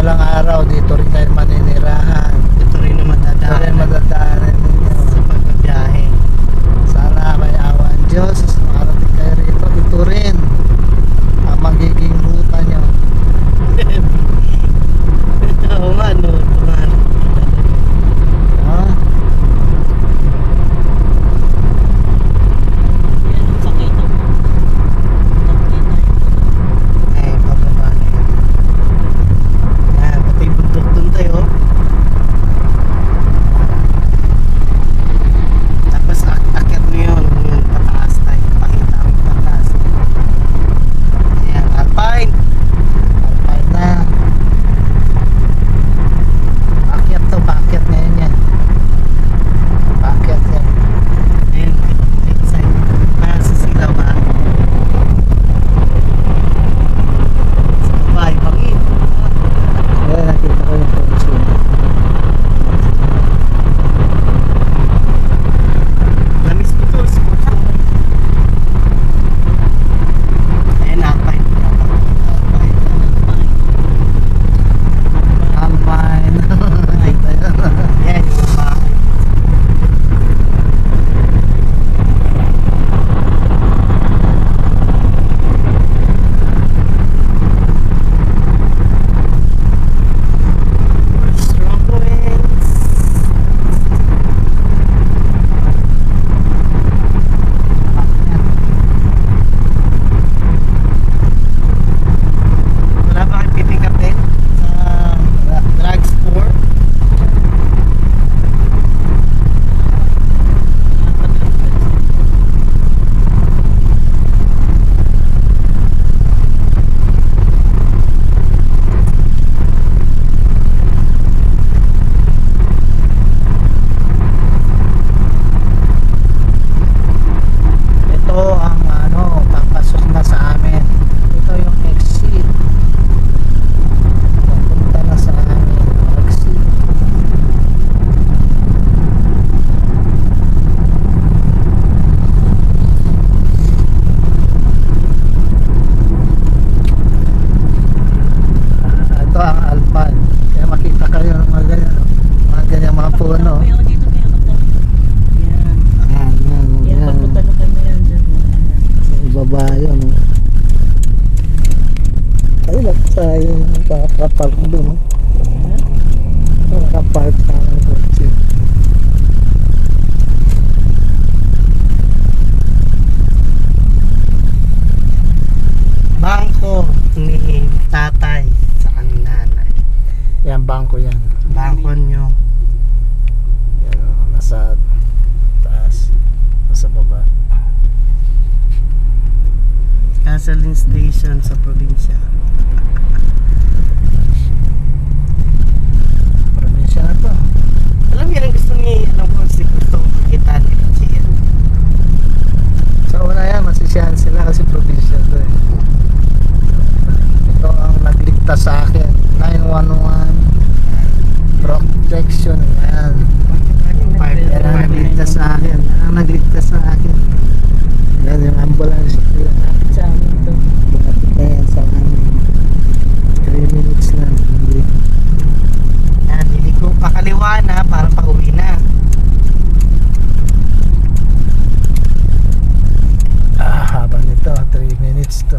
balang araw dito rin tayo maninirahan. Ito rin ang madadaanan. Ito rin madadaanan ninyo. tayo nakakapark doon nakapark na ang kotse bangko ni tatay sa aming nanay. Yan bangko yan. Bangko nyo. Yan nasa taas nasa baba. Gasoline station sa probinsya. sa akin. 911 from protection yan yan nagligtas sa akin. Yan ang nagligtas sa akin. Yan yung ambulance. Yan sa to lumapit na yan sa amin 3 minutes lang yan hindi ko na para pa na. Ah haba nito 3 minutes to.